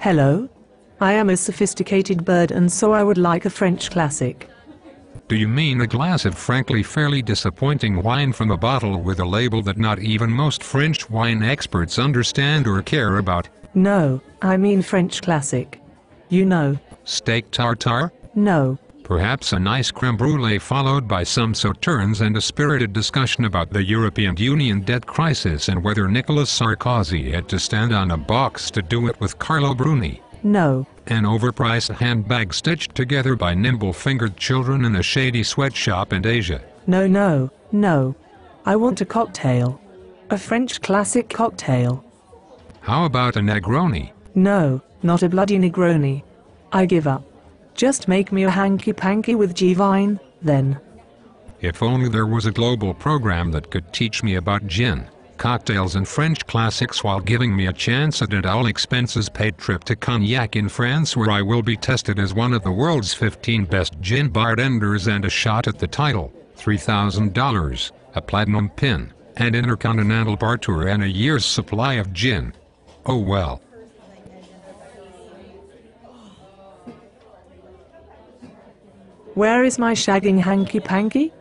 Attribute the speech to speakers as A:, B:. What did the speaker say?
A: Hello? I am a sophisticated bird and so I would like a French classic.
B: Do you mean a glass of frankly fairly disappointing wine from a bottle with a label that not even most French wine experts understand or care about?
A: No, I mean French classic. You know.
B: Steak tartare?
A: No.
B: Perhaps a nice creme brulee followed by some sauternes and a spirited discussion about the European Union debt crisis and whether Nicolas Sarkozy had to stand on a box to do it with Carla Bruni.
A: No.
B: An overpriced handbag stitched together by nimble-fingered children in a shady sweatshop in Asia.
A: No, no, no. I want a cocktail. A French classic cocktail.
B: How about a Negroni?
A: No, not a bloody Negroni. I give up. Just make me a hanky-panky with G'Vine, then.
B: If only there was a global program that could teach me about gin, cocktails and French classics while giving me a chance at an all-expenses-paid trip to Cognac in France where I will be tested as one of the world's 15 best gin bartenders and a shot at the title, $3,000, a platinum pin, an intercontinental bar tour and a year's supply of gin. Oh well.
A: Where is my shagging hanky panky?